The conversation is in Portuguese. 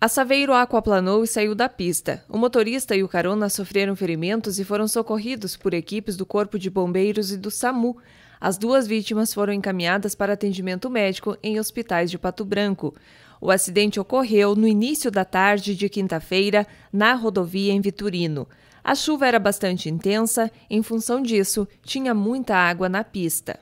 A Saveiro aquaplanou e saiu da pista. O motorista e o carona sofreram ferimentos e foram socorridos por equipes do Corpo de Bombeiros e do SAMU. As duas vítimas foram encaminhadas para atendimento médico em hospitais de Pato Branco. O acidente ocorreu no início da tarde de quinta-feira, na rodovia em Vitorino. A chuva era bastante intensa, em função disso, tinha muita água na pista.